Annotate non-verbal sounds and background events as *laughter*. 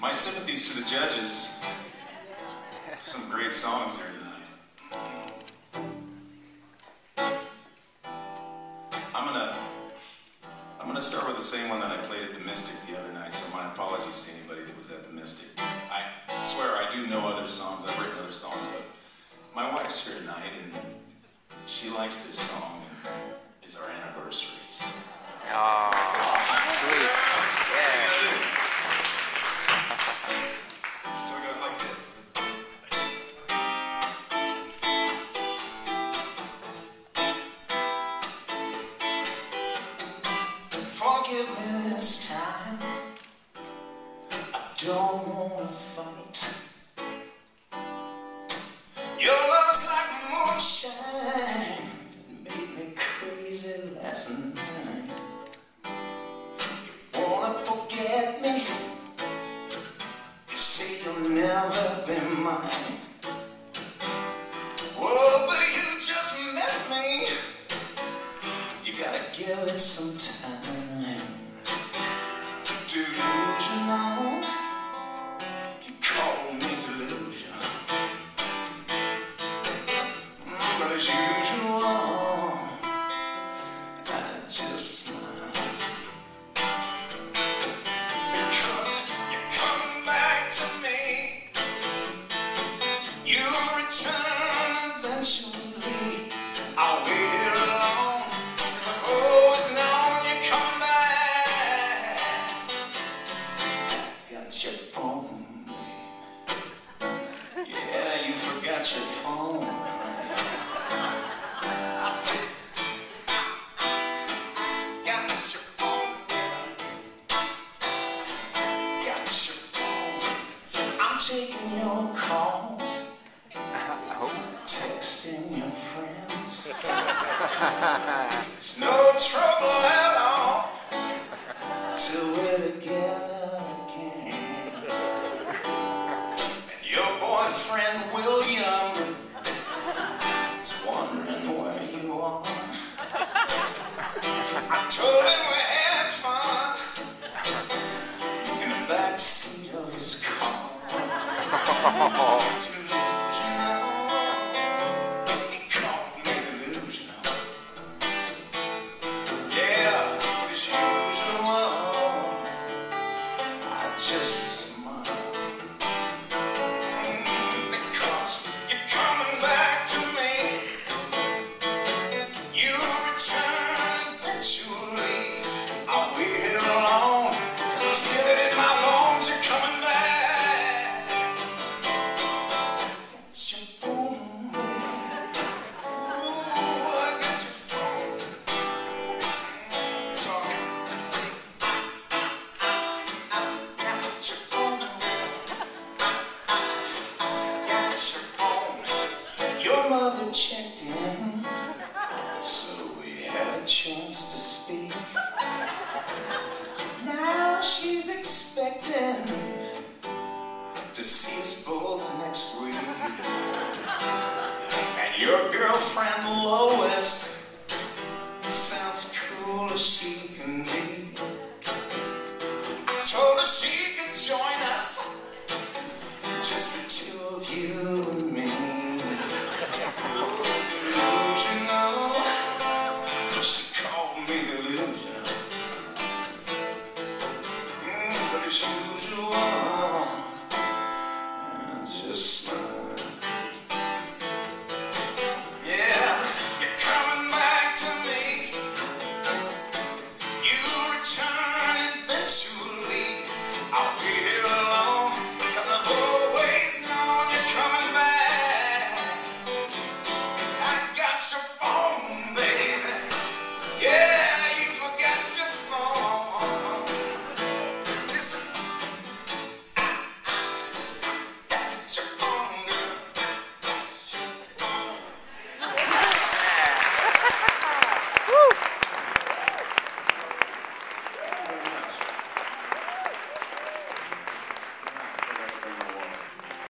my sympathies to the judges. Some great songs there tonight. I'm gonna I'm gonna start with the same one that I played at the Mystic the other night, so my apologies to anybody that was at the Mystic. I swear I do know other songs, I've written other songs, but my wife's here tonight and she likes this song don't wanna fight. Your love's like moonshine. Made me crazy last night. You wanna forget me? You say you'll never be mine. Oh, but you just met me. You gotta give it some time. You your phone. I said, got your phone. Got your phone. I'm taking your calls, Oh, texting your friends. *laughs* It's no trouble Delusional. *laughs* Your girlfriend Lois sounds cool as she can be. I told her she could join us, just the two of you and me. Did you know she called me delusional? Mm, but usual, just.